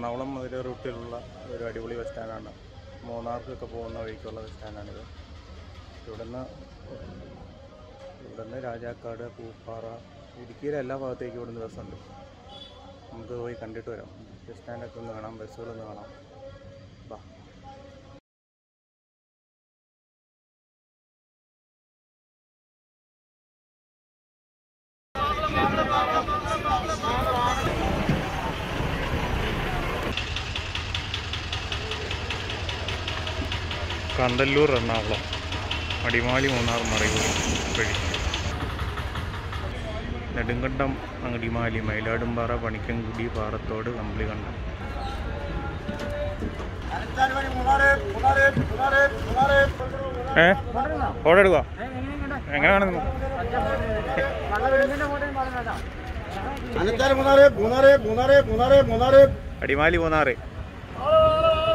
എറണാകുളം മുതൽ റൂട്ടിലുള്ള ഒരു അടിപൊളി ബസ് സ്റ്റാൻഡാണ് മൂന്നാർക്കൊക്കെ പോകുന്ന വഴിക്കുള്ള ബസ് സ്റ്റാൻഡാണിത് ഇവിടുന്ന് ഇവിടുന്ന് രാജാക്കാട് പൂപ്പാറ ഇടുക്കിയിലെ എല്ലാ ഭാഗത്തേക്കും ഇവിടുന്ന് ബസ്സുണ്ട് നമുക്ക് പോയി കണ്ടിട്ട് വരാം. ബസ് സ്റ്റാൻഡൊക്കെ ഒന്ന് കാണാം ബസ്സുകളൊന്ന് കാണാം. കണ്ടല്ലൂർ എറണാകുളം. അടിമാലി മൂന്നാർ മറയൂർ വഴി. നെടുങ്കണ്ടം അടിമാലി മയിലാടുംപാറ പണിക്കൻകുടി പാറത്തോട് ഏ? എടുക്കുക എങ്ങനെയാണ് നിങ്ങൾ അനത്താറ് മൂന്നാറ്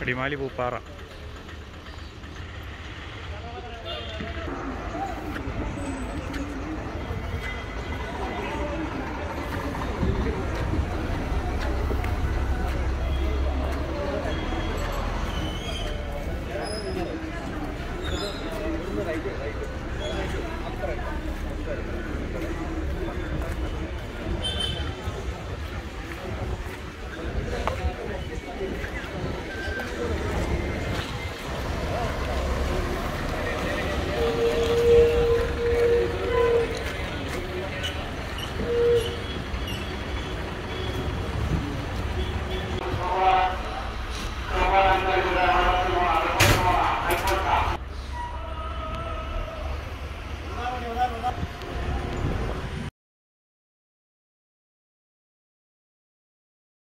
അടിമാലി പൂപ്പാറ.